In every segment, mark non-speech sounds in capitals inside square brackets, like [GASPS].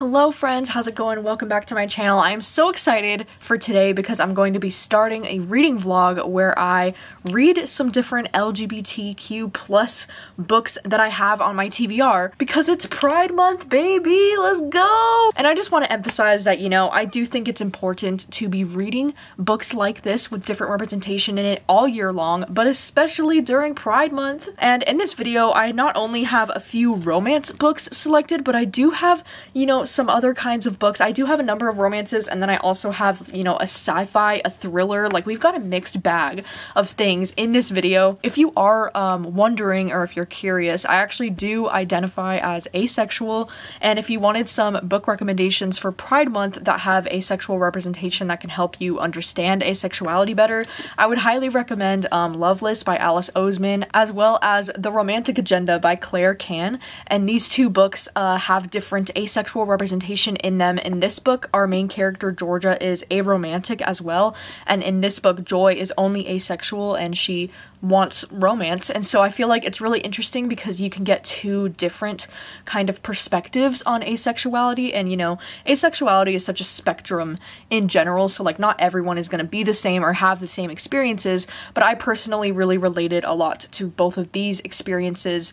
Hello friends, how's it going? Welcome back to my channel. I am so excited for today because I'm going to be starting a reading vlog where I read some different LGBTQ plus books that I have on my TBR because it's Pride Month, baby! Let's go! And I just want to emphasize that, you know, I do think it's important to be reading books like this with different representation in it all year long, but especially during Pride Month. And in this video, I not only have a few romance books selected, but I do have, you know, some other kinds of books. I do have a number of romances and then I also have, you know, a sci-fi, a thriller. Like we've got a mixed bag of things in this video. If you are um, wondering or if you're curious, I actually do identify as asexual. And if you wanted some book recommendations for Pride Month that have asexual representation that can help you understand asexuality better, I would highly recommend um, Loveless by Alice Oseman as well as The Romantic Agenda by Claire Kann, And these two books uh, have different asexual representation in them. In this book, our main character, Georgia, is aromantic as well. And in this book, Joy is only asexual and she wants romance. And so I feel like it's really interesting because you can get two different kind of perspectives on asexuality. And, you know, asexuality is such a spectrum in general. So, like, not everyone is going to be the same or have the same experiences. But I personally really related a lot to both of these experiences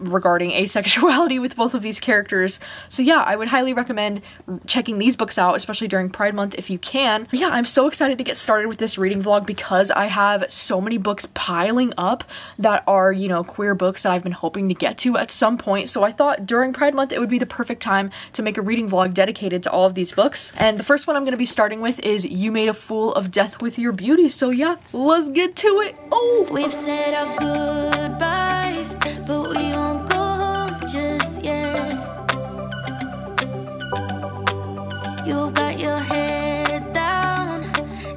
regarding [LAUGHS] asexuality with both of these characters. So yeah, I would highly recommend checking these books out, especially during Pride Month if you can. But yeah, I'm so excited to get started with this reading vlog because I have so many books piling up that are, you know, queer books that I've been hoping to get to at some point. So I thought during Pride Month it would be the perfect time to make a reading vlog dedicated to all of these books. And the first one I'm going to be starting with is You Made a Fool of Death with Your Beauty. So yeah, let's get to it. Oh! We've said our goodbyes, but we Got your head down.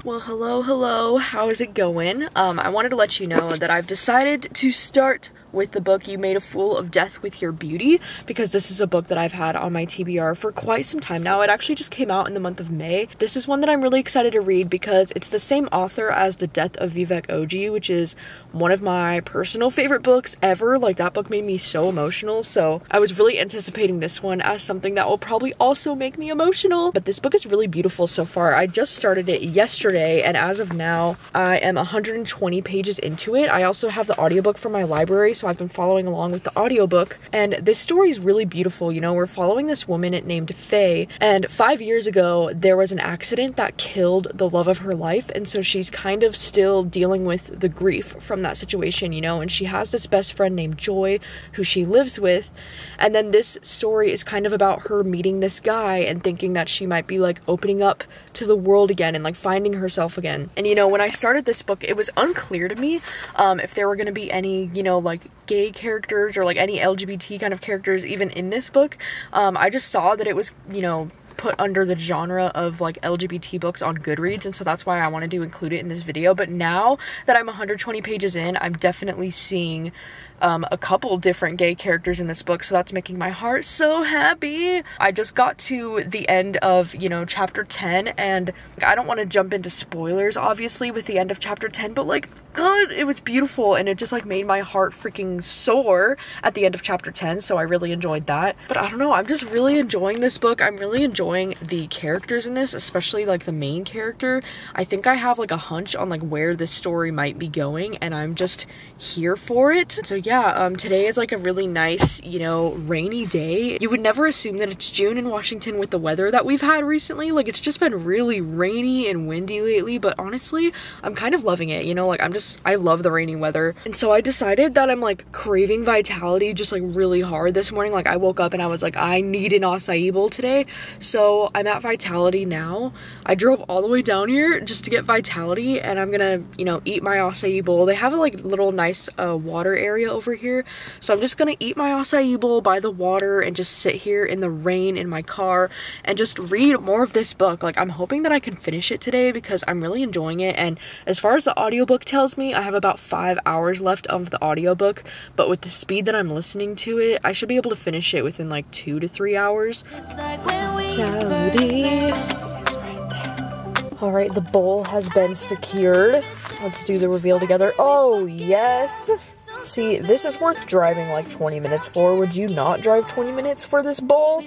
Well, hello, hello. How is it going? Um, I wanted to let you know that I've decided to start with the book You Made a Fool of Death with Your Beauty because this is a book that I've had on my TBR for quite some time now. It actually just came out in the month of May. This is one that I'm really excited to read because it's the same author as The Death of Vivek Oji, which is one of my personal favorite books ever. Like that book made me so emotional. So I was really anticipating this one as something that will probably also make me emotional. But this book is really beautiful so far. I just started it yesterday and as of now, I am 120 pages into it. I also have the audiobook from my library so I've been following along with the audiobook. And this story is really beautiful. You know, we're following this woman named Faye, and five years ago, there was an accident that killed the love of her life. And so she's kind of still dealing with the grief from that situation, you know, and she has this best friend named Joy who she lives with. And then this story is kind of about her meeting this guy and thinking that she might be like opening up to the world again and like finding herself again. And you know, when I started this book, it was unclear to me um, if there were going to be any, you know, like gay characters or like any LGBT kind of characters even in this book. Um, I just saw that it was, you know, put under the genre of like LGBT books on Goodreads, and so that's why I wanted to include it in this video. But now that I'm 120 pages in, I'm definitely seeing um, a couple different gay characters in this book, so that's making my heart so happy. I just got to the end of, you know, chapter 10, and I don't want to jump into spoilers, obviously, with the end of chapter 10, but like, God, it was beautiful, and it just like made my heart freaking soar at the end of chapter 10, so I really enjoyed that. But I don't know, I'm just really enjoying this book. I'm really enjoying the characters in this, especially like the main character. I think I have like a hunch on like where this story might be going, and I'm just here for it. So yeah, um, today is like a really nice, you know, rainy day. You would never assume that it's June in Washington with the weather that we've had recently. Like it's just been really rainy and windy lately, but honestly, I'm kind of loving it. You know, like I'm just, I love the rainy weather. And so I decided that I'm like craving vitality just like really hard this morning. Like I woke up and I was like, I need an acai bowl today. So I'm at Vitality now. I drove all the way down here just to get Vitality and I'm gonna, you know, eat my acai bowl. They have a like little nice uh, water area over here. So I'm just gonna eat my acai bowl by the water and just sit here in the rain in my car and just read more of this book. Like I'm hoping that I can finish it today because I'm really enjoying it. And as far as the audiobook tells me, I have about five hours left of the audiobook, but with the speed that I'm listening to it, I should be able to finish it within like two to three hours. Like when we first Vitality. met. It's right. All right, the bowl has been secured. Let's do the reveal together. Oh, yes. See, this is worth driving like 20 minutes for. Would you not drive 20 minutes for this bowl?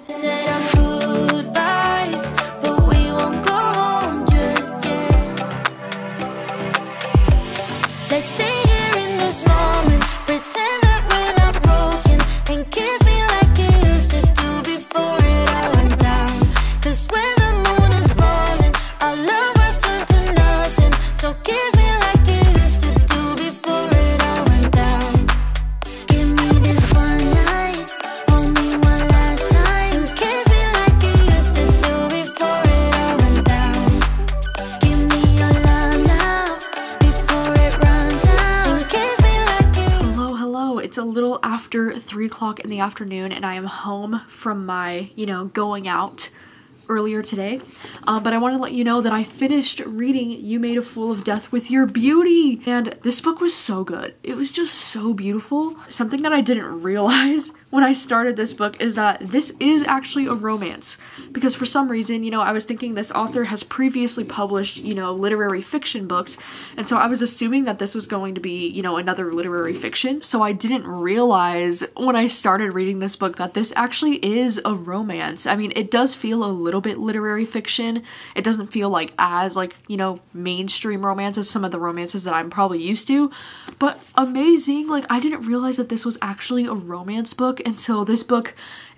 O'clock in the afternoon and I am home from my, you know, going out earlier today. Um, but I want to let you know that I finished reading You Made a Fool of Death with Your Beauty. And this book was so good. It was just so beautiful. Something that I didn't [LAUGHS] realize when I started this book is that this is actually a romance. Because for some reason, you know, I was thinking this author has previously published, you know, literary fiction books. And so I was assuming that this was going to be, you know, another literary fiction. So I didn't realize when I started reading this book that this actually is a romance. I mean, it does feel a little bit literary fiction. It doesn't feel like as, like, you know, mainstream romance as some of the romances that I'm probably used to. But amazing. Like, I didn't realize that this was actually a romance book and so this book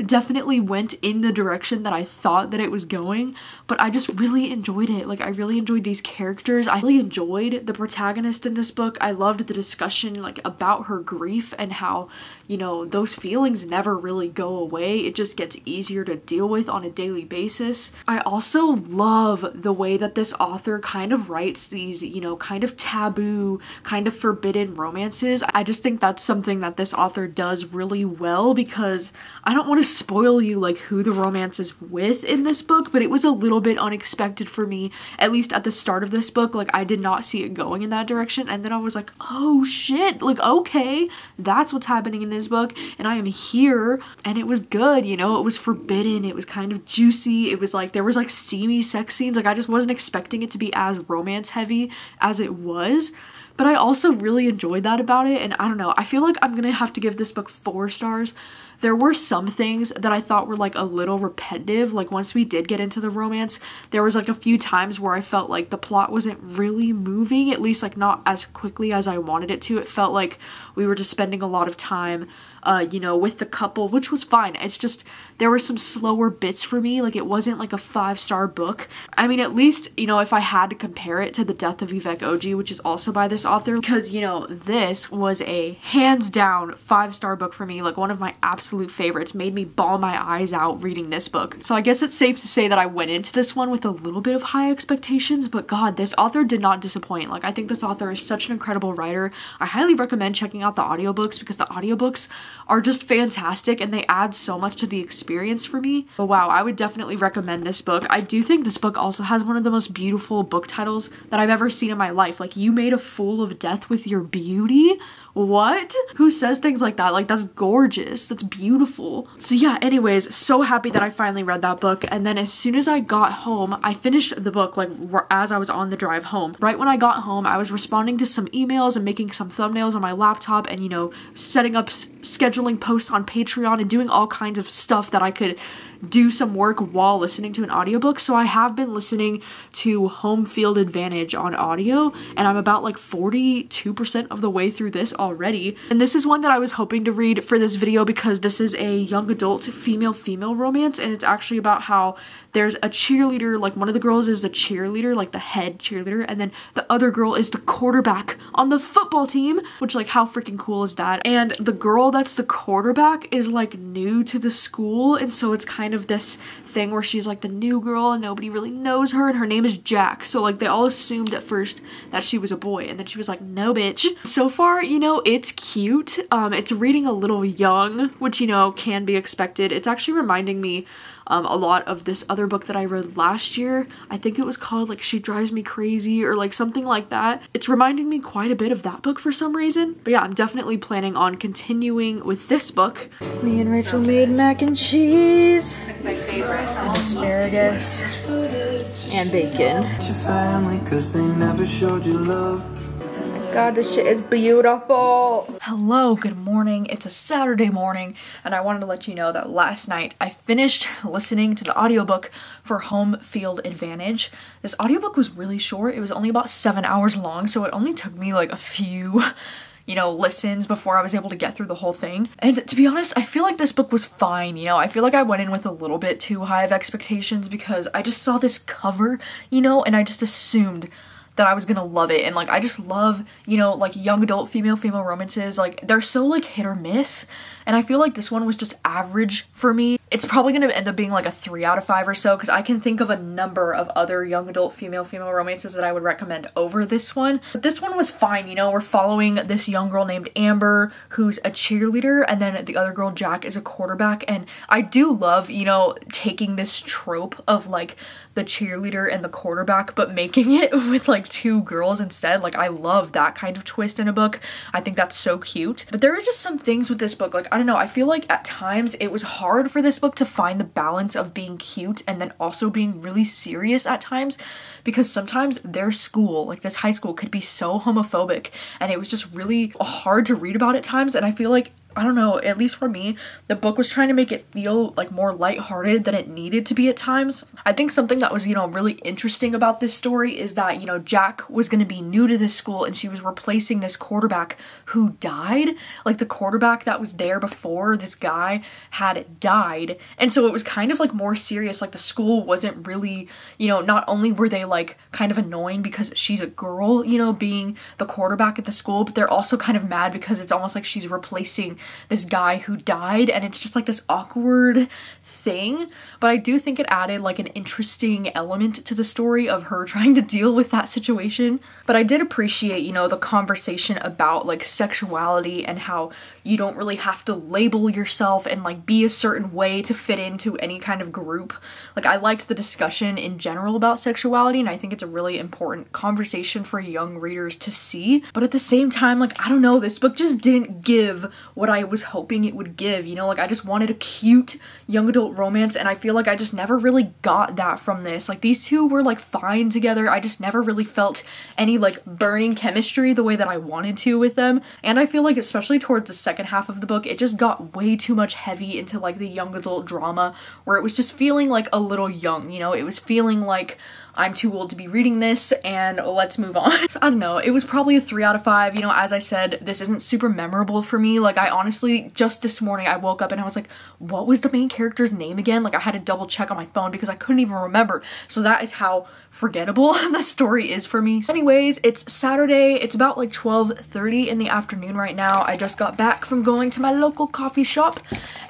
definitely went in the direction that I thought that it was going, but I just really enjoyed it. Like I really enjoyed these characters. I really enjoyed the protagonist in this book. I loved the discussion like about her grief and how, you know, those feelings never really go away. It just gets easier to deal with on a daily basis. I also love the way that this author kind of writes these, you know, kind of taboo, kind of forbidden romances. I just think that's something that this author does really well because I don't want to spoil you like who the romance is with in this book, but it was a little bit unexpected for me, at least at the start of this book. Like, I did not see it going in that direction, and then I was like, oh shit, like, okay, that's what's happening in this book, and I am here, and it was good, you know, it was forbidden, it was kind of juicy, it was like, there was like steamy sex scenes, like, I just wasn't expecting it to be as romance heavy as it was. But I also really enjoyed that about it, and I don't know, I feel like I'm gonna have to give this book four stars there were some things that I thought were like a little repetitive. Like once we did get into the romance, there was like a few times where I felt like the plot wasn't really moving, at least like not as quickly as I wanted it to. It felt like we were just spending a lot of time uh, you know, with the couple, which was fine. It's just there were some slower bits for me. Like it wasn't like a five star book. I mean, at least, you know, if I had to compare it to The Death of Vivek Oji, which is also by this author, because, you know, this was a hands down five star book for me, like one of my absolute favorites, made me bawl my eyes out reading this book. So I guess it's safe to say that I went into this one with a little bit of high expectations, but God, this author did not disappoint. Like, I think this author is such an incredible writer. I highly recommend checking out the audiobooks because the audiobooks are just fantastic and they add so much to the experience for me. But wow, I would definitely recommend this book. I do think this book also has one of the most beautiful book titles that I've ever seen in my life. Like, you made a fool of death with your beauty? What? Who says things like that? Like, that's gorgeous. That's beautiful. So, yeah, anyways, so happy that I finally read that book. And then as soon as I got home, I finished the book, like, as I was on the drive home. Right when I got home, I was responding to some emails and making some thumbnails on my laptop and, you know, setting up, scheduling posts on Patreon and doing all kinds of stuff that I could do some work while listening to an audiobook. So I have been listening to Home Field Advantage on audio, and I'm about like 42% of the way through this already. And this is one that I was hoping to read for this video because this is a young adult female female romance, and it's actually about how there's a cheerleader, like one of the girls is the cheerleader, like the head cheerleader, and then the other girl is the quarterback on the football team, which like how freaking cool is that? And the girl that's the quarterback is like new to the school, and so it's kind kind of this thing where she's like the new girl and nobody really knows her and her name is Jack. So like they all assumed at first that she was a boy and then she was like, no bitch. So far, you know, it's cute. Um, it's reading a little young, which, you know, can be expected. It's actually reminding me um, a lot of this other book that I read last year. I think it was called like She Drives Me Crazy or like something like that. It's reminding me quite a bit of that book for some reason. But yeah, I'm definitely planning on continuing with this book. Me and Rachel made mac and cheese. My favorite. And asparagus. And bacon. God, this shit is beautiful. Hello, good morning. It's a Saturday morning, and I wanted to let you know that last night I finished listening to the audiobook for Home Field Advantage. This audiobook was really short. It was only about seven hours long, so it only took me like a few you know, listens before I was able to get through the whole thing. And to be honest, I feel like this book was fine, you know. I feel like I went in with a little bit too high of expectations because I just saw this cover, you know, and I just assumed that I was gonna love it. And like, I just love, you know, like young adult female female romances. Like, they're so like hit or miss. And I feel like this one was just average for me. it's probably to end up being like a three out of five or so because I can think of a number of other young adult female female romances that I would recommend over this one. But this one was fine, you know, we're following this young girl named Amber who's a cheerleader and then the other girl Jack is a quarterback and I do love, you know, taking this trope of like the cheerleader and the quarterback, but making it [LAUGHS] with like two girls instead. Like, I love that kind of twist in a book. I think that's so cute. But there are just some things with this book, like, I don't know, I feel like at times it was hard for this book to find the balance of being cute and then also being really serious at times because sometimes their school, like this high school, could be so homophobic and it was just really hard to read about at times. And I feel like I don't know, at least for me, the book was trying to make it feel like more lighthearted than it needed to be at times. I think something that was, you know, really interesting about this story is that, you know, Jack was going to be new to this school and she was replacing this quarterback who died. Like the quarterback that was there before this guy had died. And so it was kind of like more serious. Like the school wasn't really, you know, not only were they like kind of annoying because she's a girl, you know, being the quarterback at the school, but they're also kind of mad because it's almost like she's replacing this guy who died and it's just like this awkward thing. But i do think it added like an interesting element to the story of her [LAUGHS] trying to deal with that situation. But i did appreciate you know the conversation about like sexuality and how you don't really have to label yourself and like be a certain way to fit into any kind of group. Like i liked the discussion in general about sexuality i think it's a really important conversation for young readers to see but at the same time like i don't know this book just didn't give what I was hoping it would give. You know, like I just wanted a cute young adult romance, and I feel like I just never really got that from this. Like these two were like fine together. I just never really felt any like burning chemistry the way that I wanted to with them. And I feel like, especially towards the second half of the book, it just got way too much heavy into like the young adult drama where it was just feeling like a little young, you know, it was feeling like I'm too old to be reading this and let's move on. [LAUGHS] so, I don't know, it was probably a 3 out of 5. You know, as I said, this isn't super memorable for me. Like I honestly, just this morning I woke up and I was like, what was the main character's name again? Like I had to double check on my phone because I couldn't even remember. So that is how forgettable [LAUGHS] the story is for me. Anyways, it's Saturday. It's about like 12.30 in the afternoon right now. I just got back from going to my local coffee shop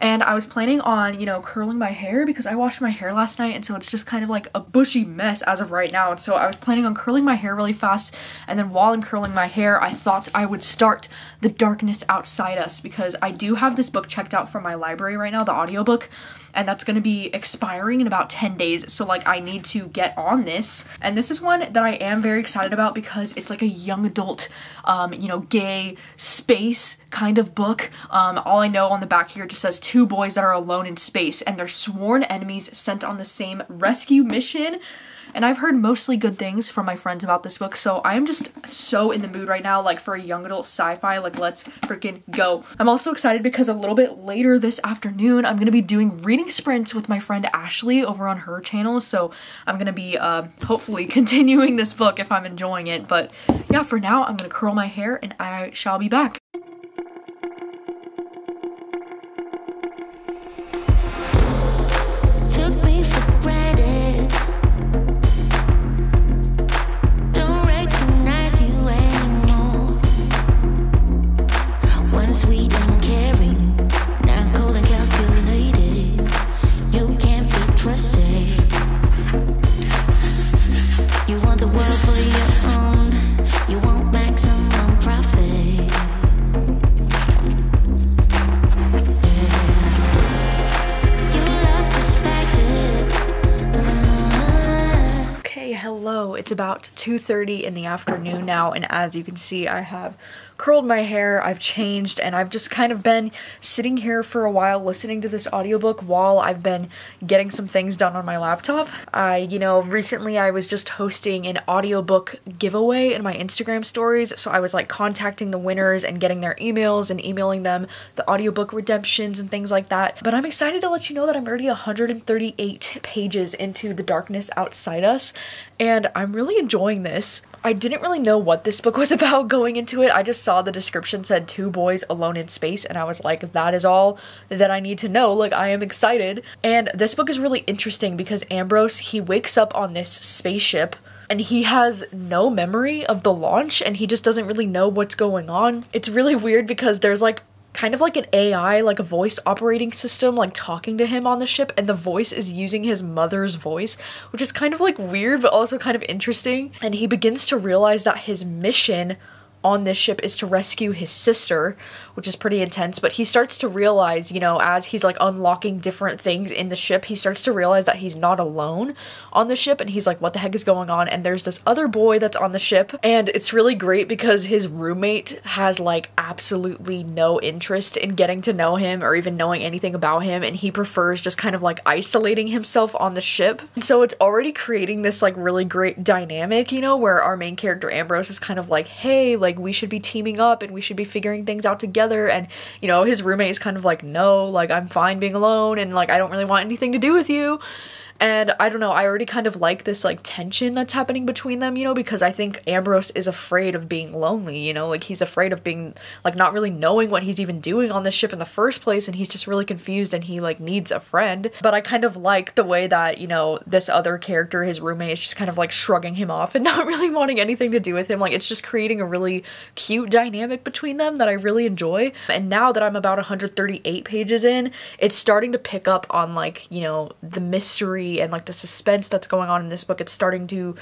and I was planning on, you know, curling my hair because I washed my hair last night and so it's just kind of like a bushy mess as of right now. And so I was planning on curling my hair really fast and then while I'm curling my hair, I thought I would start The Darkness Outside Us because I do have this book checked out from my library right now, the audiobook and that's going to be expiring in about 10 days. So like I need to get on this. And this is one that I am very excited about because it's like a young adult um, you know, gay space kind of book. Um, all I know on the back here just says two boys that are alone in space and they're sworn enemies sent on the same rescue mission and I've heard mostly good things from my friends about this book, so I am just so in the mood right now, like for a young adult sci-fi, like let's freaking go. I'm also excited because a little bit later this afternoon, I'm gonna be doing reading sprints with my friend Ashley over on her channel, so I'm gonna be uh, hopefully [LAUGHS] continuing this book if I'm enjoying it, but yeah, for now, I'm gonna curl my hair and I shall be back. It's about 2.30 in the afternoon now, and as you can see, I have curled my hair, I've changed, and I've just kind of been sitting here for a while listening to this audiobook while I've been getting some things done on my laptop. I, you know, recently I was just hosting an audiobook giveaway in my Instagram stories, so I was like contacting the winners and getting their emails and emailing them the audiobook redemptions and things like that. But I'm excited to let you know that I'm already 138 pages into The Darkness Outside Us, and I'm really enjoying this. I didn't really know what this book was [LAUGHS] about going into it. I just saw the description said two boys alone in space and I was like that is all that I need to know. Like I am excited. And this book is really interesting because Ambrose he wakes up on this spaceship and he has no memory of the launch and he just doesn't really know what's going on. It's really weird because there's like kind of like an AI, like a voice operating system, like talking to him on the ship, and the voice is using his mother's voice, which is kind of like weird but also kind of interesting. And he begins to realize that his mission on this ship is to rescue his sister, which is pretty intense. But he starts to realize, you know, as he's like unlocking different things in the ship, he starts to realize that he's not alone on the ship. And he's like, what the heck is going on? And there's this other boy that's on the ship. And it's really great because his roommate has like absolutely no interest in getting to know him or even knowing anything about him. And he prefers just kind of like isolating himself on the ship. And so it's already creating this like really great dynamic, you know, where our main character Ambrose is kind of like, hey, like we should be teaming up and we should be figuring things out together. And, you know, his roommate is kind of like, no, like I'm fine being alone and like I don't really want anything to do with you. And I don't know, I already kind of like this like tension that's happening between them, you know, because I think Ambrose is afraid of being lonely, you know, like he's afraid of being like not really knowing what he's even doing on this ship in the first place and he's just really confused and he like needs a friend. But I kind of like the way that, you know, this other character, his roommate, is just kind of like shrugging him off and [LAUGHS] not really wanting anything to do with him. Like it's just creating a really cute dynamic between them that I really enjoy. And now that I'm about 138 pages in, it's starting to pick up on like, you know, the mystery and like the suspense that's going on in this book. It's starting to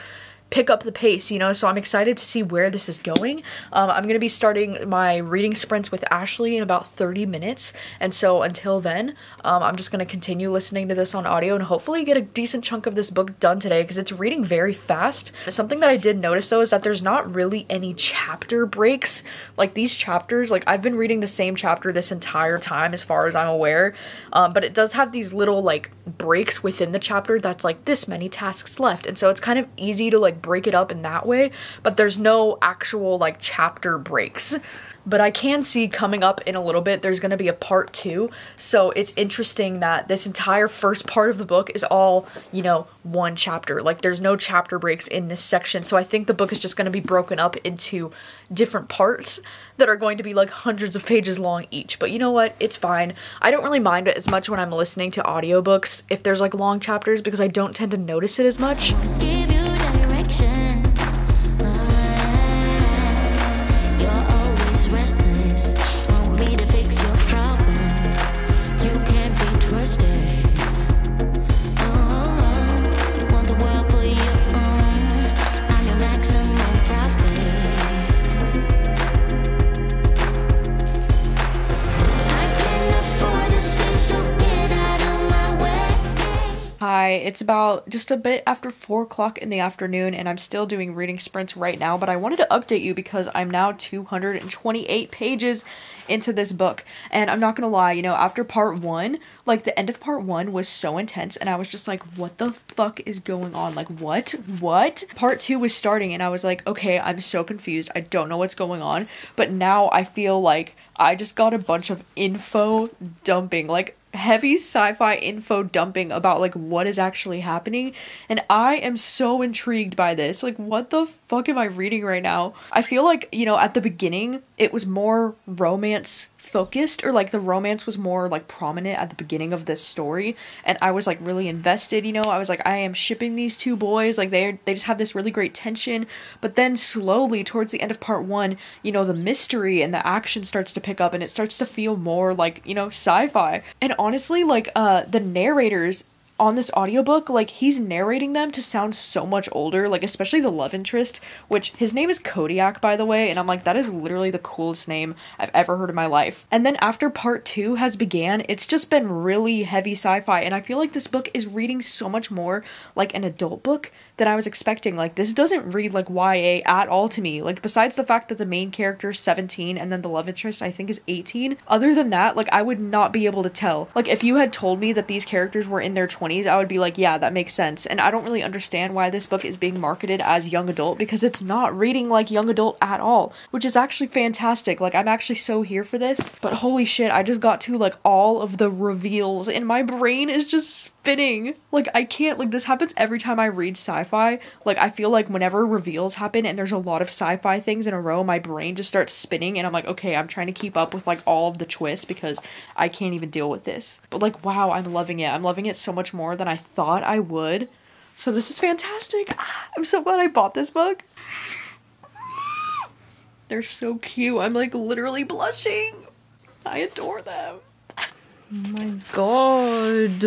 pick up the pace, you know, so I'm excited to see where this is going. Um, I'm going to be starting my reading sprints with Ashley in about 30 minutes, and so until then, um, I'm just going to continue listening to this on audio and hopefully get a decent chunk of this book done today because it's reading very fast. Something that I did notice though is that there's not really any chapter breaks. Like these chapters, like I've been reading the same chapter this entire time as far as I'm aware, um, but it does have these little like breaks within the chapter that's like this many tasks left, and so it's kind of easy to like break it up in that way, but there's no actual like chapter breaks. But I can see coming up in a little bit, there's to be a part two. So it's interesting that this entire first part of the book is all, you know, one chapter. Like there's no chapter breaks in this section. So I think the book is just to be broken up into different parts that are going to be like hundreds of pages long each. But you know what? It's fine. I don't really mind it as much when I'm listening to audiobooks if there's like long chapters because I don't tend to notice it as much. About just a bit after 4 o'clock in the afternoon, and I'm still doing reading sprints right now, but I wanted to update you because I'm now 228 pages into this book. And I'm not gonna lie, you know, after part one, like the end of part one was so intense, and I was just like, what the fuck is going on? Like, what? What? Part two was starting, and I was like, okay, I'm so confused. I don't know what's going on, but now I feel like I just got a bunch of info dumping. Like, heavy sci-fi info dumping about like what is actually happening and I am so intrigued by this. Like what the fuck am I reading right now? I feel like, you know, at the beginning it was more romance focused or like the romance was more like prominent at the beginning of this story and I was like really invested, you know. I was like I am shipping these two boys like they they just have this really great tension, but then slowly towards the end of part 1, you know, the mystery and the action starts to pick up and it starts to feel more like, you know, sci-fi. And honestly, like uh the narrators on this audiobook, like he's narrating them to sound so much older, like especially the love interest, which his name is Kodiak, by the way, and I'm like, that is literally the coolest name I've ever heard in my life. And then after part two has began, it's just been really heavy sci-fi, and I feel like this book is reading so much more like an adult book than I was expecting. Like this doesn't read like YA at all to me. Like besides the fact that the main character is 17 and then the love interest I think is 18, other than that, like I would not be able to tell. Like if you had told me that these characters were in their 20s, I would be like, yeah, that makes sense. And I don't really understand why this book is being marketed as young adult because it's not reading like young adult at all, which is actually fantastic. Like I'm actually so here for this. But holy shit, I just got to like all of the reveals and my brain is just spinning. Like I can't like this happens every time I read sci-fi. Like I feel like whenever reveals happen and there's a lot of sci-fi things in a row, my brain just starts spinning and I'm like, okay, I'm trying to keep up with like all of the twists because I can't even deal with this. But like wow, I'm loving it. I'm loving it so much more than I thought I would. So this is fantastic. Ah, I'm so glad I bought this book. They're so cute. I'm like literally blushing. I adore them. Oh my god.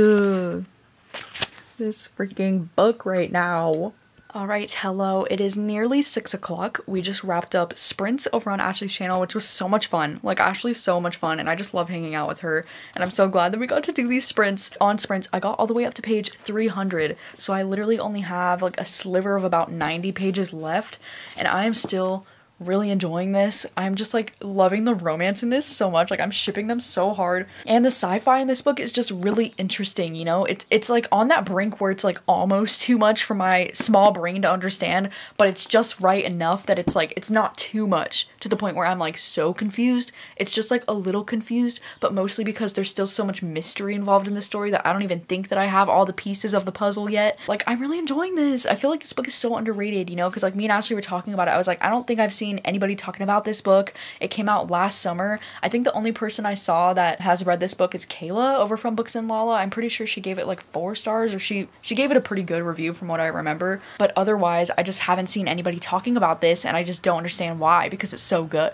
This freaking book right now. All right, hello. It is nearly six o'clock. We just wrapped up sprints over on Ashley's channel, which was so much fun. Like, Ashley's so much fun, and I just love hanging out with her. And I'm so glad that we got to do these sprints. On sprints, I got all the way up to page 300, so I literally only have like a sliver of about 90 pages left, and I am still really enjoying this. I'm just like loving the romance in this so much. Like I'm shipping them so hard. And the sci-fi in this book is just really interesting, you know? It's it's like on that brink where it's like almost too much for my small brain to understand, but it's just right enough that it's like it's not too much to the point where I'm like so confused. It's just like a little confused, but mostly because there's still so much mystery involved in the story that I don't even think that I have all the pieces of the puzzle yet. Like I'm really enjoying this. I feel like this book is so underrated, you know, cuz like me and Ashley were talking about it. I was like, I don't think I've seen anybody talking about this book. It came out last summer. I think the only person I saw that has read this book is Kayla over from Books and Lala. I'm pretty sure she gave it like 4 stars or she she gave it a pretty good review from what I remember. But otherwise, I just haven't seen anybody talking about this and I just don't understand why because it's so good.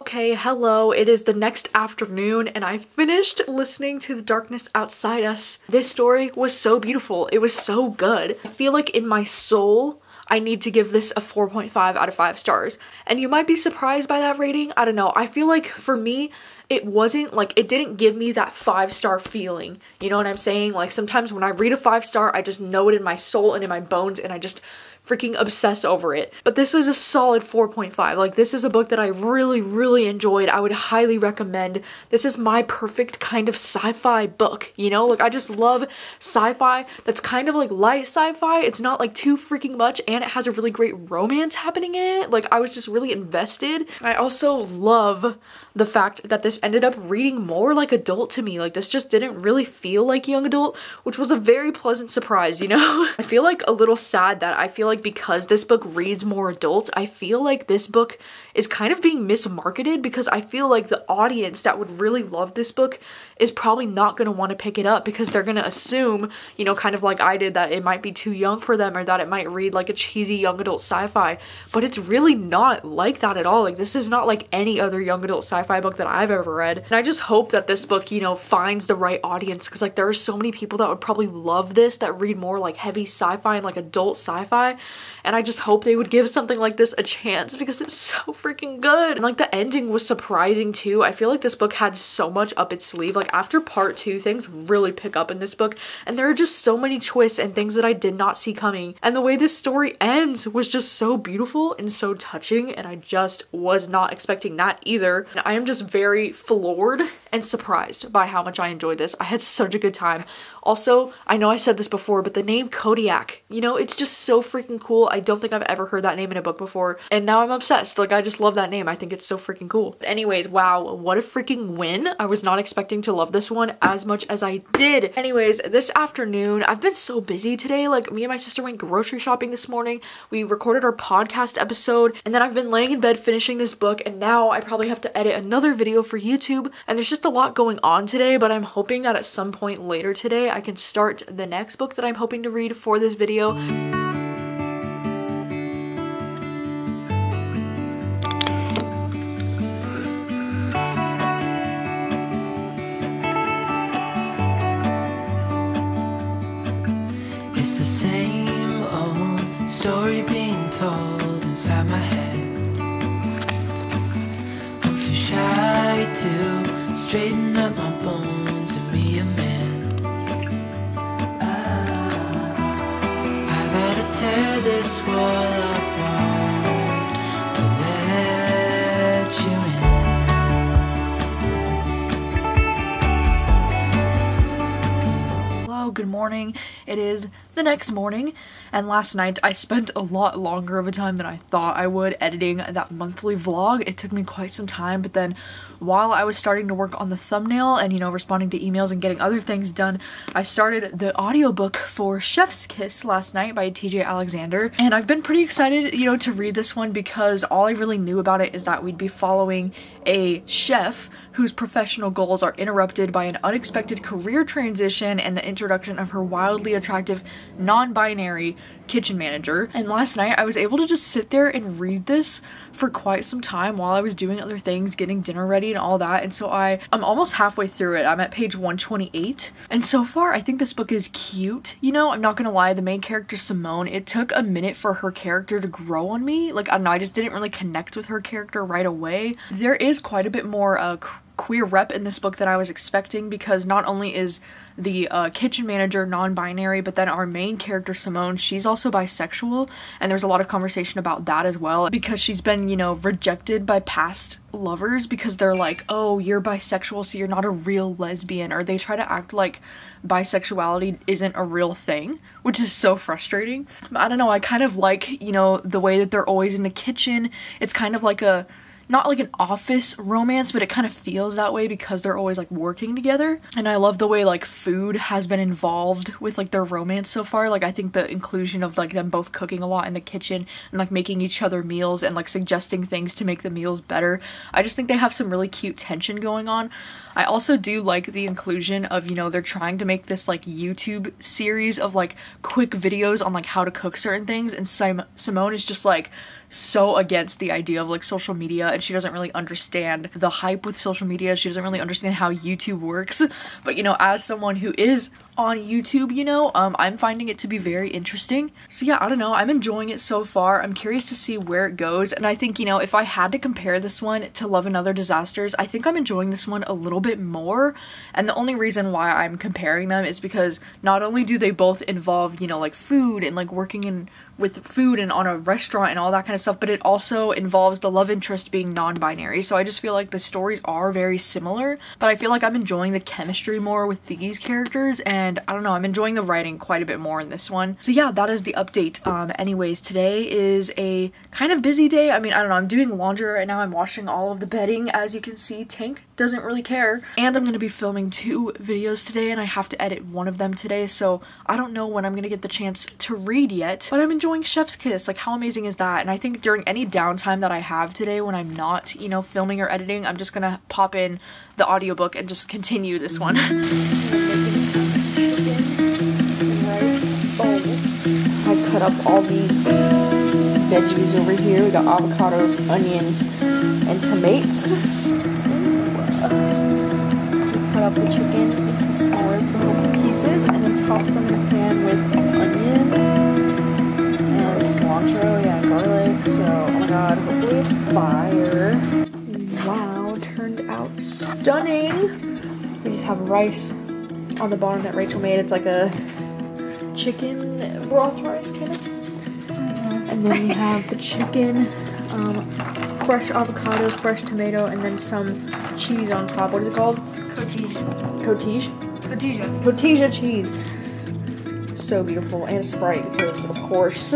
Okay, hello. It is the next afternoon, and I finished listening to The Darkness Outside Us. This story was so beautiful. It was so good. I feel like in my soul, I need to give this a 4.5 out of 5 stars. And you might be surprised by that rating. I don't know. I feel like for me, it wasn't like it didn't give me that five star feeling. You know what I'm saying? Like sometimes when I read a five star, I just know it in my soul and in my bones, and I just freaking obsess over it. But this is a solid 4.5. Like this is a book that I really really enjoyed. I would highly recommend. This is my perfect kind of sci-fi book, you know? Like I just love sci-fi that's kind of like light sci-fi. It's not like too freaking much and it has a really great romance happening in it. Like I was just really invested. I also love the fact that this ended up reading more like adult to me. Like this just didn't really feel like young adult, which was a very pleasant surprise, you know? [LAUGHS] I feel like a little sad that I feel like because this book reads more adult, I feel like this book is kind of being mismarketed because I feel like the audience that would really love this book is probably not going to want to pick it up because they're going to assume, you know, kind of like I did that it might be too young for them or that it might read like a cheesy young adult sci-fi, but it's really not like that at all. Like this is not like any other young adult sci-fi book that I've ever read. And I just hope that this book, you know, finds the right audience because like there are so many people that would probably love this that read more like heavy sci-fi and like adult sci-fi. And I just hope they would give something like this a chance because it's so freaking good. And like the ending was surprising too. I feel like this book had so much up its sleeve. Like after part two, things really pick up in this book. And there are just so many twists and things that I did not see coming. And the way this story ends was just so beautiful and so touching. And I just was not expecting that either. And I am just very floored and surprised by how much I enjoyed this. I had such a good time. Also, I know I said this before, but the name Kodiak, you know, it's just so freaking cool. I don't think I've ever heard that name in a book before. And now I'm obsessed. Like, I just love that name. I think it's so freaking cool. But anyways, wow, what a freaking win. I was not expecting to love this one as much as I did. Anyways, this afternoon, I've been so busy today. Like, me and my sister went grocery shopping this morning. We recorded our podcast episode, and then I've been laying in bed finishing this book, and now I probably have to edit another video for YouTube. And there's just a lot going on today, but I'm hoping that at some point later today, I can start the next book that I'm hoping to read for this video. It is the next morning, and last night I spent a lot longer of a time than I thought I would editing that monthly vlog. It took me quite some time, but then while I was starting to work on the thumbnail and, you know, responding to emails and getting other things done, I started the audiobook for Chef's Kiss last night by TJ Alexander, and I've been pretty excited, you know, to read this one because all I really knew about it is that we'd be following a chef whose professional goals are interrupted by an unexpected career transition and the introduction of her wildly attractive non binary kitchen manager. And last night I was able to just sit there and read this for quite some time while I was doing other things, getting dinner ready and all that. And so I I'm almost halfway through it. I'm at page 128. And so far I think this book is cute. You know, I'm not to lie, the main character Simone, it took a minute for her character to grow on me. Like I don't know, I just didn't really connect with her character right away. There is quite a bit more uh queer rep in this book that I was expecting because not only is the uh, kitchen manager non binary, but then our main character, Simone, she's also bisexual. And there's a lot of conversation about that as well because she's been, you know, rejected by past lovers because they're like, oh, you're bisexual, so you're not a real lesbian. Or they try to act like bisexuality isn't a real thing, which is so frustrating. I don't know, I kind of like, you know, the way that they're always in the kitchen. It's kind of like a not like an office romance, but it kind of feels that way because they're always like working together. And I love the way like food has been involved with like their romance so far. Like I think the inclusion of like them both cooking a lot in the kitchen and like making each other meals and like suggesting things to make the meals better. I just think they have some really cute tension going on. I also do like the inclusion of, you know, they're trying to make this like YouTube series of like quick videos on like how to cook certain things and Sim- Simone is just like so against the idea of like social media and she doesn't really understand the hype with social media. She doesn't really understand how YouTube works. But you know, as someone who is on YouTube, you know, um, I'm finding it to be very interesting. So yeah, I don't know. I'm enjoying it so far. I'm curious to see where it goes. And I think, you know, if I had to compare this one to Love and Other Disasters, I think I'm enjoying this one a little bit more. And the only reason why I'm comparing them is because not only do they both involve, you know, like food and like working in with food and on a restaurant and all that kind of stuff, but it also involves the love interest being non-binary. So I just feel like the stories are very similar, but I feel like I'm enjoying the chemistry more with these characters and I don't know, I'm enjoying the writing quite a bit more in this one. So yeah, that is the update. Um anyways, today is a kind of busy day. I mean, I don't know, I'm doing laundry right now. I'm washing all of the bedding. As you can see, Tank doesn't really care. And I'm going to be filming two videos today and I have to edit one of them today. So I don't know when I'm going to get the chance to read yet, but I'm enjoying Chef's Kiss. Like how amazing is that? And I think during any downtime that I have today when I'm not, you know, filming or editing, I'm just going to pop in the audiobook and just continue this one. [LAUGHS] cut up all these veggies over here. We got avocados, onions, and tomatoes. Cut up the chicken into smaller little pieces and then toss them in a pan with onions and cilantro, yeah, garlic. So, oh my god, hopefully it's fire. Wow, turned out stunning. We just have rice on the bottom that Rachel made. It's like a chicken broth rice kind of. And then we have the chicken, um, fresh avocado, fresh tomato, and then some cheese on top. What is it called? Cottage. Cottage? Cotija. Cotija cheese. So beautiful. And a Sprite because, of course.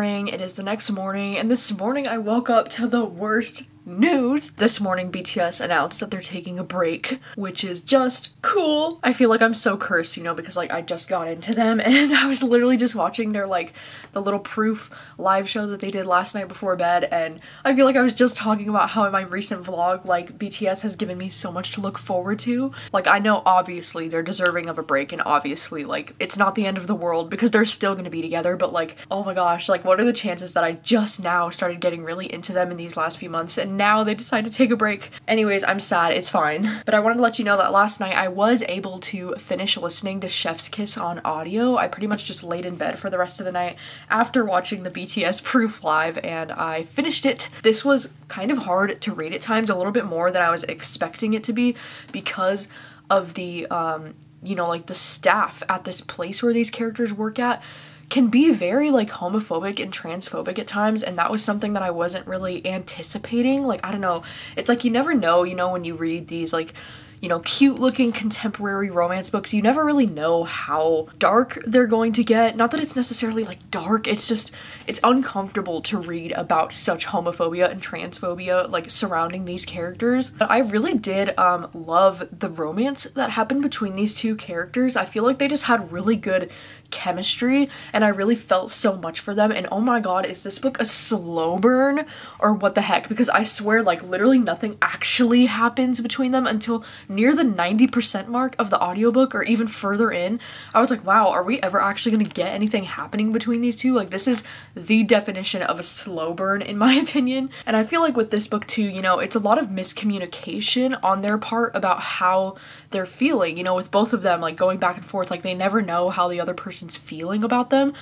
Morning. It is the next morning, and this morning I woke up to the worst news. This morning, BTS announced that they're taking a break, which is just cool. I feel like I'm so cursed, you know, because like I just got into them [LAUGHS] and I was literally just watching their like the little proof live show that they did last night before bed, and I feel like I was just talking about how in my recent vlog, like BTS has given me so much to look forward to. Like, I know obviously they're deserving of a break, and obviously, like, it's not the end of the world because they're still gonna be together, but like, oh my gosh, like, what are the chances that I just now started getting really into them in these last few months, and now they decide to take a break? Anyways, I'm sad, it's fine. But I wanted to let you know that last night I was able to finish listening to Chef's Kiss on audio. I pretty much just laid in bed for the rest of the night after watching the BTS [LAUGHS] proof live, and I finished it. This was kind of hard to read at times, a little bit more than I was expecting it to be because of the um, you know, like the staff at this place where these characters work at can be very like homophobic and transphobic at times and that was something that I wasn't really anticipating. Like I don't know, it's like you never know, you know, when you read these like you know, cute looking contemporary romance books, you never really know how dark they're going to get. Not that it's necessarily like dark, it's just, it's uncomfortable to read about such homophobia and transphobia like surrounding these characters. But I really did um, love the romance that happened between these two characters. I feel like they just had really good chemistry and I really felt so much for them and oh my god is this book a slow burn or what the heck? Because I swear like literally nothing actually happens between them until near the 90% mark of the audiobook or even further in. I was like wow are we ever actually gonna get anything happening between these two? Like this is the definition of a slow burn in my [LAUGHS] opinion. And I feel like with this book too you know it's a lot of miscommunication on their part about how they're feeling you know with both of them like going back and forth like they never know how the other person's feeling about them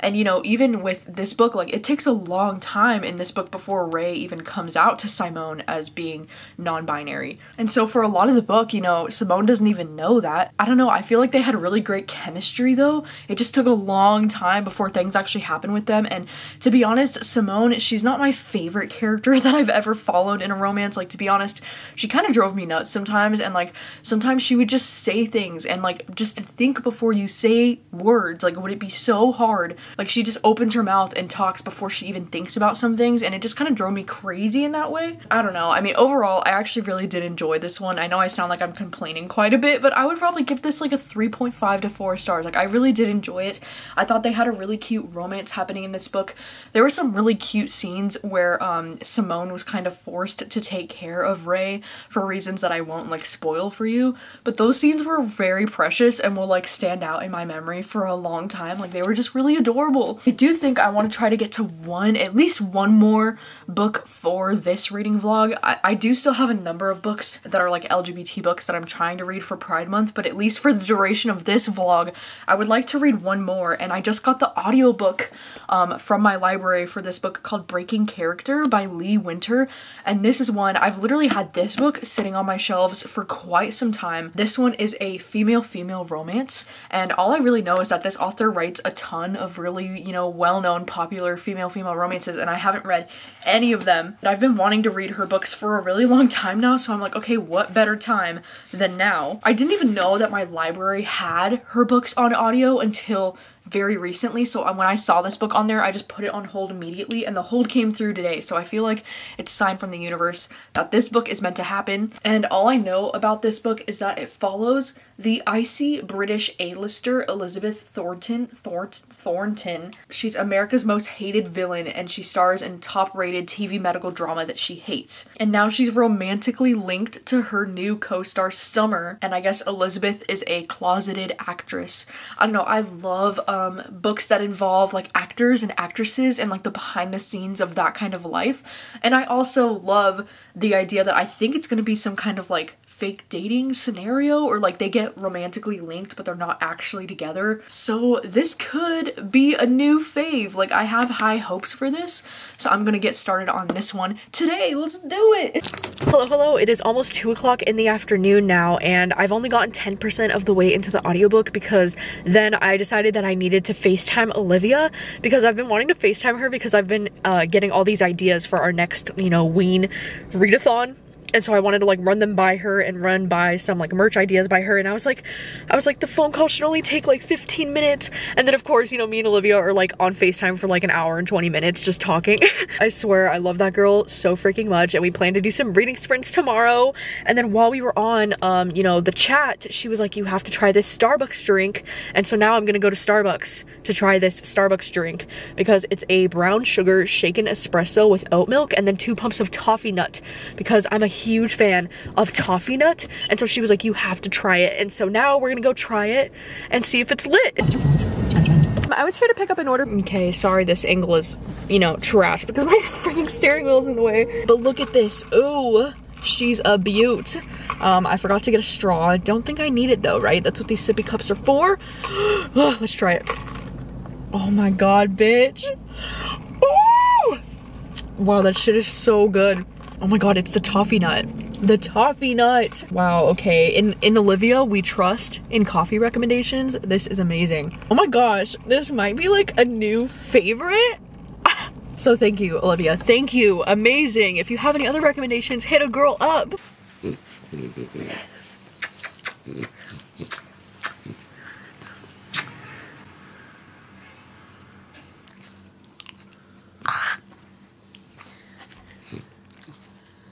and you know, even with this book, like it takes a long time in this book before Ray even comes out to Simone as being non binary. And so for a lot of the book, you know, Simone doesn't even know that. I don't know, I feel like they had really great chemistry though. It just took a long time before things actually happened with them. And to be honest, Simone, she's not my favorite character [LAUGHS] that I've ever followed in a romance. Like, to be honest, she kind of drove me nuts sometimes. And like, sometimes she would just say things and like, just think before you say words. Like, would it be so hard? Like she just opens her mouth and talks before she even thinks about some things and it just kind of drove me crazy in that way. I don't know. I mean, overall, I actually really did enjoy this one. I know I sound like I'm complaining quite a bit, but I would probably give this like a 3.5 to 4 stars. Like I really did enjoy it. I thought they had a really cute romance happening in this book. There were some really cute scenes where um, Simone was kind of forced to take care of Ray for reasons that I won't like spoil for you, but those scenes were very precious and will like stand out in my memory for a long time. Like they were just really adorable adorable. I do think I want to try to get to one, at least one more book for this reading vlog. I, I do still have a number of books that are like LGBT books that I'm trying to read for Pride Month, but at least for the duration of this vlog, I would like to read one more. And I just got the audiobook um, from my library for this book called Breaking Character by Lee Winter. And this is one, I've literally had this book sitting on my shelves for quite some time. This one is a female-female romance. And all I really know is that this author writes a ton of really really, you know, well-known popular female-female romances and I haven't read any of them. But I've been wanting to read her books for a really long time now, so I'm like, okay, what better time than now? I didn't even know that my library had her books on audio until very recently so when I saw this book on there I just put it on hold immediately and the hold came through today so I feel like it's a sign from the universe that this book is meant to happen and all I know about this book is that it follows the icy British A-lister Elizabeth Thornton Thort Thornton. She's America's most hated villain and she stars in top-rated TV medical drama that she hates. And now she's romantically linked to her new co-star Summer and I guess Elizabeth is a closeted actress. I don't know, I love um, books that involve like actors and actresses and like the behind the scenes of that kind of life. And I also love the idea that I think it's gonna be some kind of like fake dating scenario or like they get romantically linked but they're not actually together. So this could be a new fave. Like I have high hopes for this. So I'm gonna get started on this one today. Let's do it. Hello, hello. It is almost two o'clock in the afternoon now and I've only gotten 10% of the way into the audiobook because then I decided that I needed to FaceTime Olivia because I've been wanting to FaceTime her because I've been uh, getting all these ideas for our next, you know, Ween readathon and so I wanted to like run them by her and run by some like merch ideas by her and I was like I was like the phone call should only take like 15 minutes. And then of course you know me and Olivia are like on FaceTime for like an hour and 20 minutes just talking. [LAUGHS] I swear I love that girl so freaking much and we plan to do some reading sprints tomorrow. And then while we were on um you know the chat she was like you have to try this Starbucks drink. And so now I'm gonna go to Starbucks to try this Starbucks drink because it's a brown sugar shaken espresso with oat milk and then two pumps of toffee nut because I'm a huge fan of toffee nut and so she was like you have to try it and so now we're gonna go try it and see if it's lit I was here to pick up an order. Okay, sorry this angle is, you know, trash because my [LAUGHS] freaking steering wheel's in the way. But look at this. Ooh, she's a beaut. Um, I forgot to get a straw. I don't think I need it though, right? That's what these sippy cups are for. [GASPS] Let's try it. Oh my god, bitch. Ooh! Wow, that shit is so good. Oh my god, it's the toffee nut. The toffee nut. Wow, okay. In in Olivia, we trust in coffee recommendations. This is amazing. Oh my gosh, this might be like a new favorite. [LAUGHS] So thank you, Olivia. Thank you. Amazing. If you have any other recommendations, hit a girl up. [LAUGHS]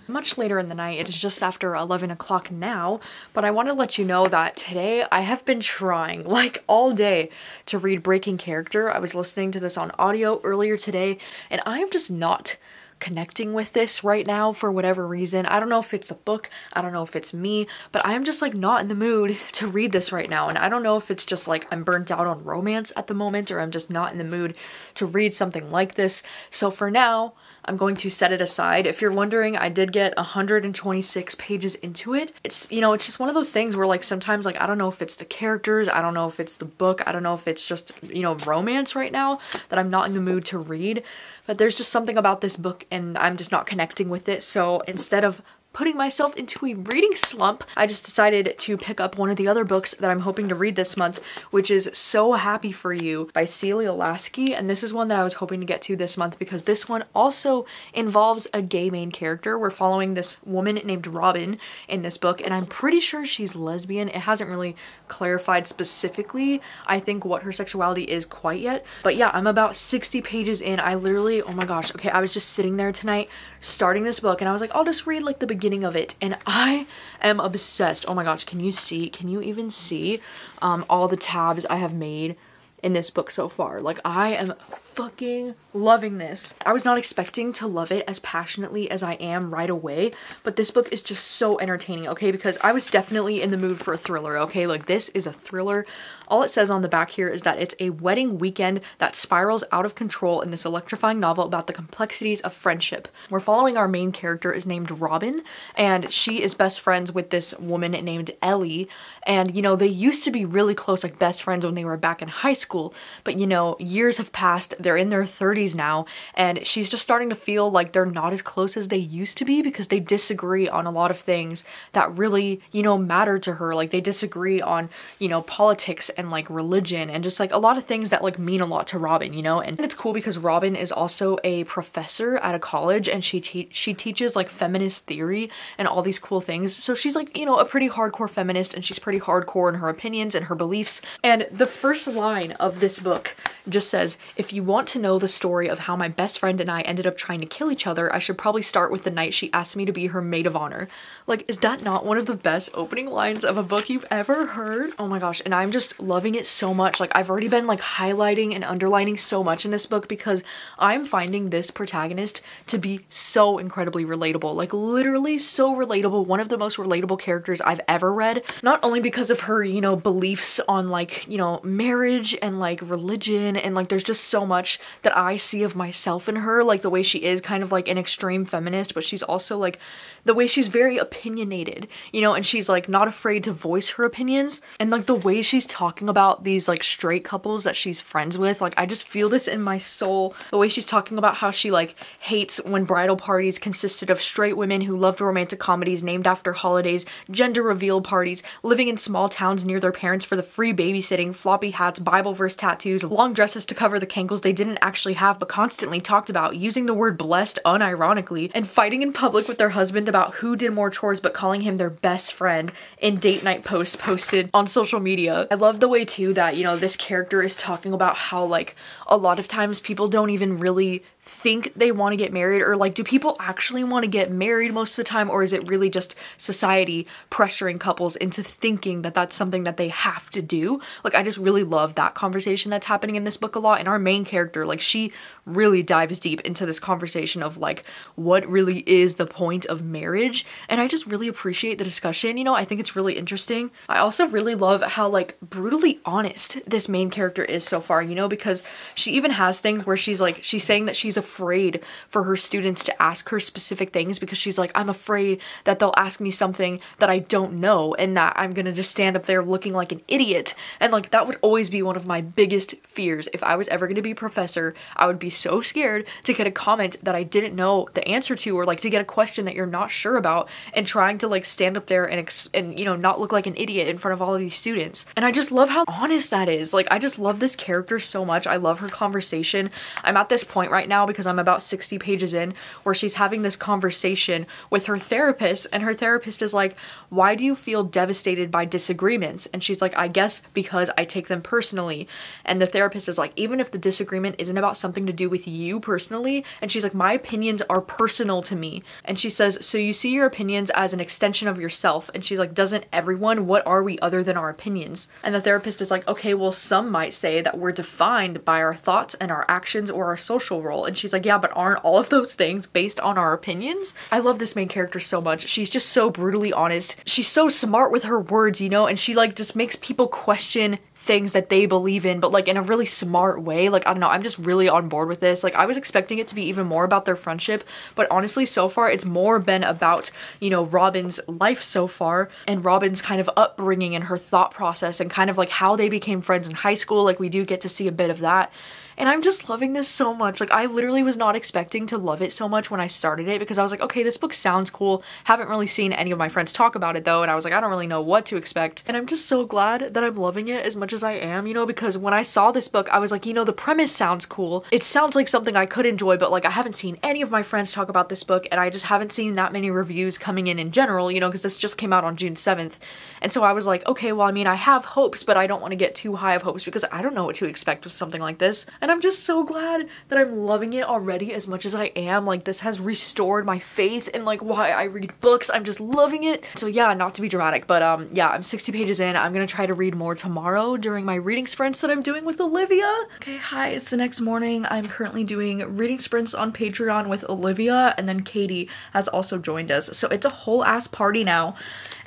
much later in the night. It is just after 11 o'clock now, but I want to let you know that today I have been trying, [LAUGHS] like all day, to read Breaking Character. I was listening to this on audio earlier today, and I am just not connecting with this right now for whatever reason. I don't know if it's a book, I don't know if it's me, but I'm just like not in the mood [LAUGHS] to read this right now. And I don't know if it's just like I'm burnt out on romance at the moment or I'm just not in the mood to read something like this. So for now, I'm going to set it aside. If you're wondering, I did get 126 pages into it. It's, you know, it's just one of those things where like sometimes like I don't know if it's the characters, I don't know if it's the book, I don't know if it's just, you know, romance right now that I'm not in the mood to read. But there's just something about this book and I'm just not connecting with it. So instead of putting myself into a reading slump, I just decided to pick up one of the other books that I'm hoping to read this month, which is So Happy For You by Celia Laskey. And this is one that I was hoping to get to this month because this one also involves a gay main character. We're following this woman named Robin in this book, and I'm pretty sure she's lesbian. It hasn't really clarified specifically, I think, what her sexuality is quite yet. But yeah, I'm about 60 pages in. I literally, oh my gosh, okay, I was just sitting there tonight starting this book and I was like, I'll just read like the beginning of it. And I am obsessed. Oh my gosh, can you see? Can you even see um, all the tabs I have made in this book so far? Like, I am fucking loving this. I was not expecting to love it as passionately as I am right away, but this book is just so entertaining, okay? Because I was definitely in the mood for a thriller, okay? Like, this is a thriller. All it says on the back here is that it's a wedding weekend that spirals out of control in this electrifying novel about the complexities of friendship. We're following our main character is named Robin, and she is best friends with this woman named Ellie. And, you know, they used to be really close, like best friends when they were back in high school, but, you know, years have passed they're in their 30s now and she's just starting to feel like they're not as close as they used to be because they disagree on a lot of things that really, you know, matter to her. Like they disagree on, you know, politics and like religion and just like a lot of things that like mean a lot to Robin, you know? And it's cool because Robin is also a professor at a college and she te- she teaches like feminist theory and all these cool things. So she's like, you know, a pretty hardcore feminist and she's pretty hardcore in her opinions and her beliefs. And the first line of this book just says, if you want to know the story of how my best friend and I ended up trying to kill each other, I should probably start with the night she asked me to be her maid of honor. Like, is that not one of the best opening lines of a book you've ever heard? Oh my gosh, and I'm just loving it so much. Like, I've already been like highlighting and underlining so much in this book because I'm finding this protagonist to be so incredibly relatable. Like, literally so relatable. One of the most relatable characters I've ever read. Not only because of her, you know, beliefs on like, you know, marriage and like religion and like there's just so much that I see of myself in her, like the way she is kind of like an extreme feminist, but she's also like the way she's very opinionated, you know, and she's like not afraid to voice her opinions. And like the way she's talking about these like straight couples that she's friends with, like I just feel this in my soul. The way she's talking about how she like hates when bridal parties consisted of straight women who loved romantic comedies named after holidays, gender reveal parties, living in small towns near their parents for the free babysitting, floppy hats, Bible verse tattoos, long dresses to cover the cankles they didn't actually have but constantly talked about, using the word blessed unironically, and fighting in public with their husband about who did more chores but calling him their best friend in date night posts posted on social media. I love the way too that, you know, this character is talking about how like a lot of times people don't even really think they want to get married or like do people actually want to get married most of the time or is it really just society pressuring couples into thinking that that's something that they have to do? Like i just really love that conversation that's happening in this book a lot and our main character like she really dives deep into this conversation of like what really is the point of marriage and i just really appreciate the discussion you know i think it's really interesting. I also really love how like brutally honest this main character is so far you know because she even has things where she's like she's saying that she's afraid for her students to ask her specific things because she's like, I'm afraid that they'll ask me something that I don't know and that I'm gonna just stand up there looking like an idiot. And like, that would always be one of my biggest fears. If I was ever gonna be a professor, I would be so scared to get a comment that I didn't know the answer to or like to get a question that you're not sure about and trying to like stand up there and, ex- and you know, not look like an idiot in front of all of these students. And I just love how honest that is. Like, I just love this character so much. I love her conversation. I'm at this point right now now because I'm about 60 pages in where she's having this conversation with her therapist and her therapist is like, "Why do you feel devastated by disagreements?" And she's like, "I guess because I take them personally." And the therapist is like, "Even if the disagreement isn't about something to do with you personally." And she's like, "My opinions are personal to me." And she says, "So you see your opinions as an extension of yourself." And she's like, "Doesn't everyone? What are we other than our opinions?" And the therapist is like, "Okay, well some might say that we're defined by our thoughts and our actions or our social role." And she's like, "Yeah, but aren't all of those things based on our opinions?" I love this main character so much. She's just so brutally honest. She's so smart with her words, you know, and she like just makes people question things that they believe in, but like in a really smart way. Like, I don't know, I'm just really on board with this. Like, I was expecting it to be even more about their friendship, but honestly, so far, it's more been about, you know, Robin's life so far and Robin's kind of upbringing and her thought process and kind of like how they became friends in high school. Like, we do get to see a bit of that. And I'm just loving this so much. Like, I literally was not expecting to love it so much when I started it because I was like, okay, this book sounds cool. Haven't really seen any of my friends talk about it though. And I was like, I don't really know what to expect. And I'm just so glad that I'm loving it as much as I am, you know, because when I saw this book, I was like, you know, the premise sounds cool. It sounds like something I could enjoy, but like, I haven't seen any of my friends talk about this book and I just haven't seen that many reviews coming in in general, you know, because this just came out on June 7th. And so I was like, okay, well, I mean, I have hopes, but I don't want to get too high of hopes because I don't know what to expect with something like this. And I'm just so glad that I'm loving it already as much as I am. Like, this has restored my faith in like why I read books. I'm just loving it. So yeah, not to be dramatic, but um, yeah, I'm 60 pages in. I'm gonna try to read more tomorrow during my reading sprints that I'm doing with Olivia. Okay, hi, it's the next morning. I'm currently doing reading sprints on Patreon with Olivia, and then Katie has also joined us. So it's a whole ass party now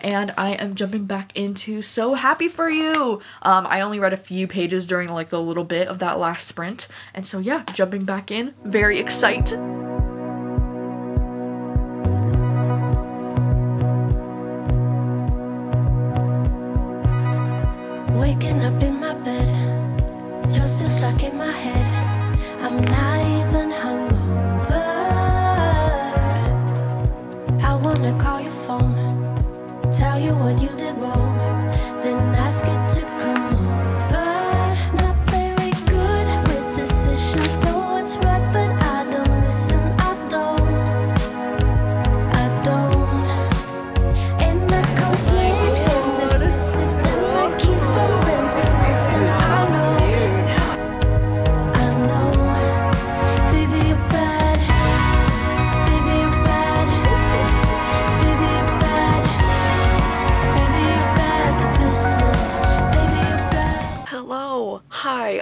and I am jumping back into So Happy for You. Um, I only read a few pages during like the little bit of that last sprint, and so yeah, jumping back in, very excited. Waking up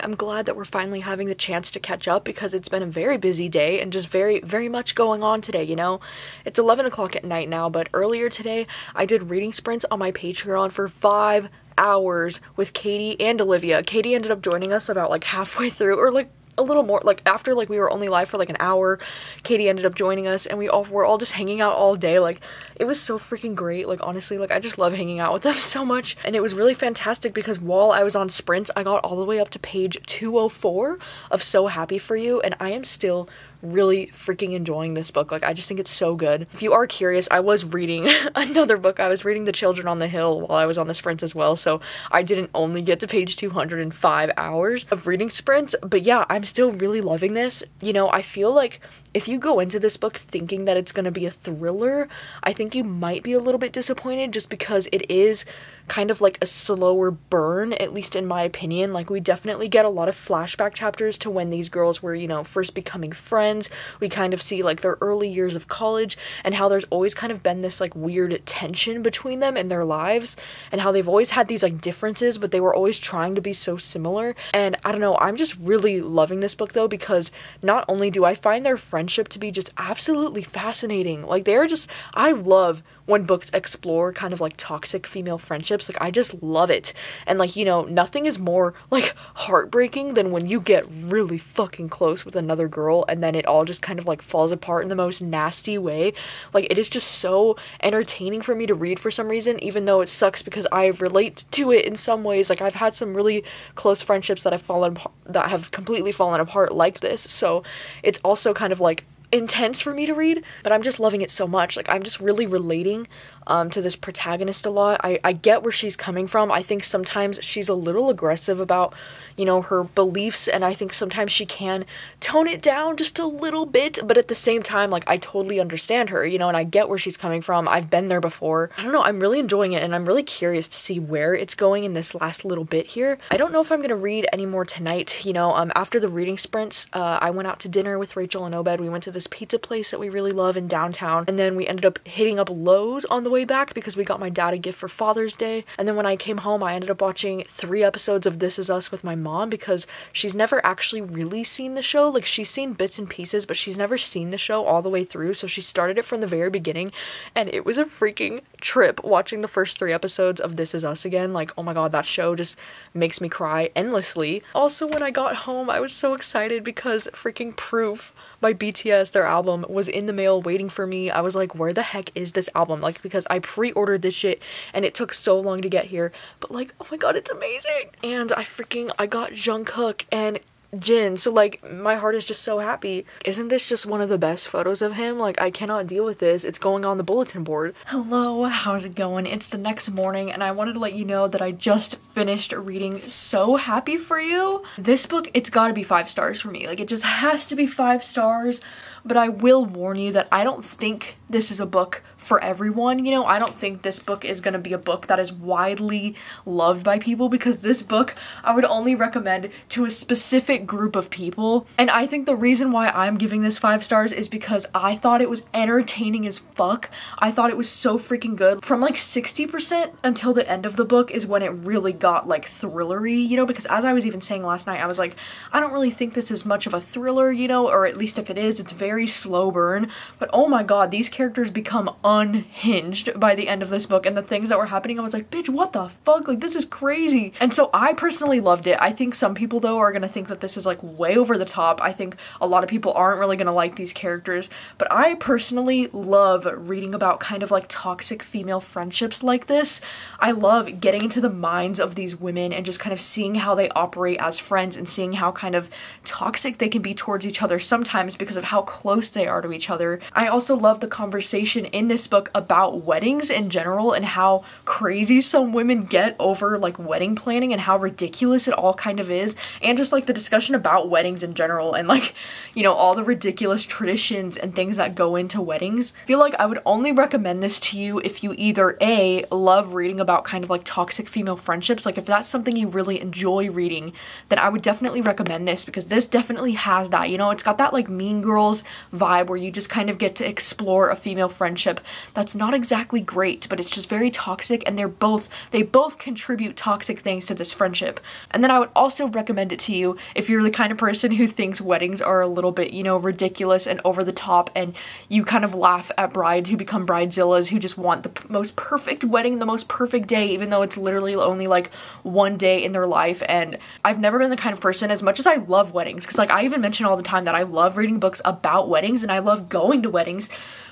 I'm glad that we're finally having the chance to catch up because it's been a very busy day and just very, very much going on today, you know? It's 11 o'clock at night now, but earlier today I did reading sprints on my Patreon for five hours with Katie and Olivia. Katie ended up joining us about like halfway through, or like a little more like after like we were only live for like an hour katie ended up joining us and we all were all just hanging out all day like it was so freaking great like honestly like i just love hanging out with them [LAUGHS] so much and it was really fantastic because while i was on sprints i got all the way up to page 204 of so happy for you and i am still really freaking enjoying this book. Like, I just think it's so good. If you are curious, I was reading [LAUGHS] another book. I was reading The Children on the Hill while I was on the sprints as well. So I didn't only get to page 205 hours of reading sprints. But yeah, I'm still really loving this. You know, I feel like if you go into this book thinking that it's going to be a thriller, I think you might be a little bit disappointed just because it is kind of like a slower burn, at least in my opinion. Like, we definitely get a lot of flashback chapters to when these girls were, you know, first becoming friends. We kind of see like their early years of college and how there's always kind of been this like weird tension between them in their lives and how they've always had these like differences, but they were always trying to be so similar. And I don't know, I'm just really loving this book though because not only do I find their friendship to be just absolutely fascinating, like they're just, I love when books explore kind of like toxic female friendships. Like, I just love it. And, like, you know, nothing is more like heartbreaking than when you get really fucking close with another girl and then it all just kind of like falls apart in the most nasty way. Like, it is just so entertaining for me to read for some reason, even though it sucks because I relate to it in some ways. Like, I've had some really close friendships that have fallen, that have completely fallen apart like this. So, it's also kind of like, intense for me to read, but I'm just loving it so much. Like I'm just really relating um, to this protagonist a lot. I, I get where she's coming from. I think sometimes she's a little aggressive about, you know, her beliefs, and I think sometimes she can tone it down just a little bit, but at the same time, like I totally understand her, you know, and I get where she's coming from. I've been there before. I don't know, I'm really enjoying it, and I'm really curious to see where it's going in this last little bit here. I don't know if I'm gonna read any more tonight, you know, um, after the reading sprints, uh, I went out to dinner with Rachel and Obed. We went to this pizza place that we really love in downtown, and then we ended up hitting up Lowe's on the way back because we got my dad a gift for Father's Day. And then when I came home, I ended up watching three episodes of This Is Us with my mom because she's never actually really seen the show. Like she's seen bits and pieces, but she's never seen the show all the way through. So she started it from the very beginning, and it was a freaking trip watching the first three episodes of This Is Us again. Like, oh my god, that show just makes me cry endlessly. Also, when I got home, I was so excited because freaking Proof by BTS, their album, was in the mail waiting for me. I was like, where the heck is this album? Like, because I pre ordered this shit and it took so long to get here. But, like, oh my god, it's amazing. And I freaking, I got Jungkook and Jin. So like my heart is just so happy. Isn't this just one of the best photos of him? Like I cannot deal with this. It's going on the bulletin board. Hello, how's it going? It's the next morning and I wanted to let you know that I just finished reading So Happy for You. This book, it's got to be 5 stars for me. Like it just has to be 5 stars. But I will warn you that I don't think this is a book for everyone. You know, I don't think this book is going to be a book that is widely loved by people because this book I would only recommend to a specific group of people. And I think the reason why I'm giving this five stars is because I thought it was entertaining as fuck. I thought it was so freaking good. From like 60% until the end of the book is when it really got like thrillery, you know, because as I was even saying last night, I was like, I don't really think this is much of a thriller, you know, or at least if it is, it's very slow burn. But oh my god, these characters become unhinged by the end of this book and the things that were happening, I was like, bitch, what the fuck? Like, this is crazy. And so I personally loved it. I think some people, though, are gonna think that this is like way over the top. I think a lot of people aren't really gonna like these characters, but I personally love reading about kind of like toxic female friendships like this. I love getting into the minds of these women and just kind of seeing how they operate as friends and seeing how kind of toxic they can be towards each other sometimes because of how close they are to each other. I also love the conversation in this book about weddings in general and how crazy some women get over like wedding planning and how ridiculous it all kind of is and just like the discussion about weddings in general and like you know all the ridiculous traditions and things that go into weddings. I feel like I would only recommend this to you if you either A love reading about kind of like toxic female friendships like if that's something you really enjoy reading then I would definitely recommend this because this definitely has that. You know, it's got that like mean girls vibe where you just kind of get to explore a female friendship that's not exactly great, but it's just very toxic and they're both they both contribute toxic things to this friendship. And then I would also recommend it to you if you're the kind of person who thinks weddings are a little bit, you know, ridiculous and over the top and you kind of laugh at brides who become bridezillas who just want the most perfect wedding, the most perfect day even though it's literally only like one day in their life and I've never been the kind of person as much as I love weddings cuz like I even mention all the time that I love reading books about weddings and I love going to weddings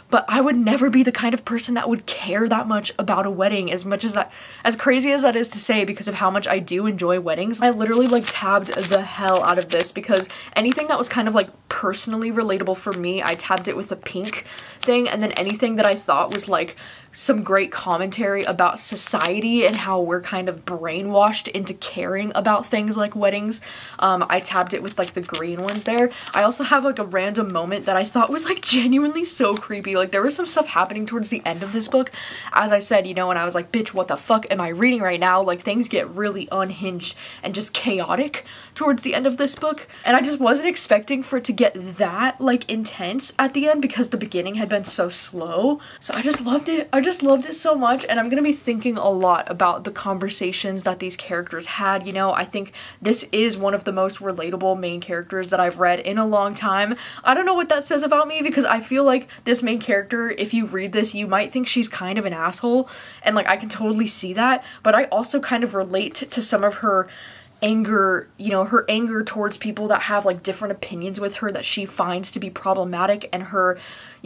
but I would never be the kind of person that would care that much about a wedding as much as that as crazy as that is to say because of how much I do enjoy weddings. I literally like tabbed the hell out of this because anything that was kind of like personally relatable for me, I tabbed it with a pink thing and then anything that I thought was like some great commentary about society and how we're kind of brainwashed into caring about things like weddings. Um, I tabbed it with like the green ones there. I also have like a random moment that I thought was like genuinely so creepy. Like there was some stuff happening towards the end of this book. As I said, you know, and I was like, bitch, what the fuck am I reading right now? Like things get really unhinged and just chaotic towards the end of this book. And I just wasn't expecting for it to get that like intense at the end because the beginning had been so slow. So I just loved it. I just loved it so much and I'm gonna be thinking a lot about the conversations that these characters had. You know, I think this is one of the most relatable main characters that I've read in a long time. I don't know what that says about me because I feel like this main character, if you read this, you might think she's kind of an asshole and like I can totally see that, but I also kind of relate to some of her anger, you know, her anger towards people that have like different opinions with her that she finds to be problematic and her,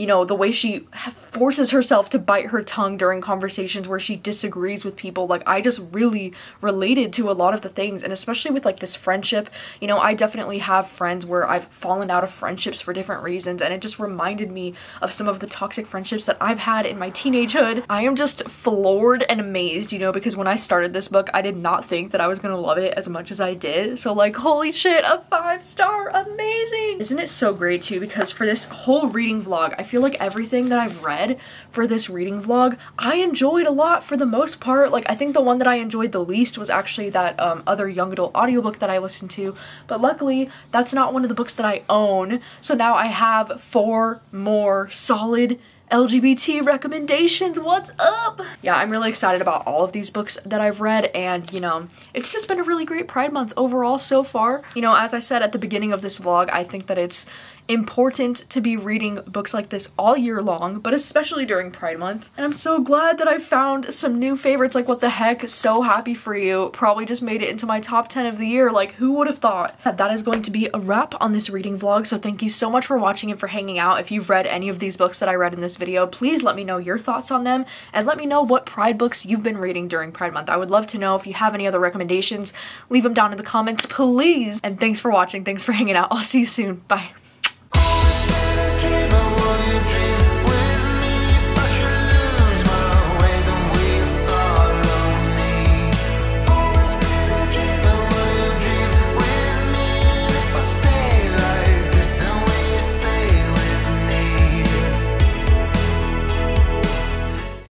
you know, the way she forces herself to bite her tongue during conversations where she disagrees with people. Like, I just really related to a lot of the things, and especially with like this friendship. You know, I definitely have friends where I've fallen out of friendships for different reasons, and it just reminded me of some of the toxic friendships that I've had in my teenagehood. I am just floored and amazed, you know, because when I started this book, I did not think that I was gonna love it as much as I did. So, like, holy shit, a five star, amazing! Isn't it so great too? Because for this whole reading vlog, I feel like everything that I've read for this reading vlog, I enjoyed a lot for the most part. Like, I think the one that I enjoyed the least was actually that um, other young adult audiobook that I listened to. But luckily, that's not one of the books that I own. So now I have four more solid LGBT recommendations. What's up? Yeah, I'm really excited about all of these books that I've read, and you know, it's just been a really great Pride Month overall so far. You know, as I said at the beginning of this vlog, I think that it's important to be reading books like this all year long, but especially during Pride Month. And I'm so glad that I found some new favorites like What the Heck, So Happy For You, probably just made it into my top 10 of the year, like who would have thought? That is going to be a wrap on this reading vlog, so thank you so much for watching and for hanging out. If you've read any of these books that I read in this video, please let me know your thoughts on them and let me know what Pride books you've been reading during Pride Month. I would love to know if you have any other recommendations, leave them down in the comments, please. And thanks for watching, thanks for hanging out. I'll see you soon, bye.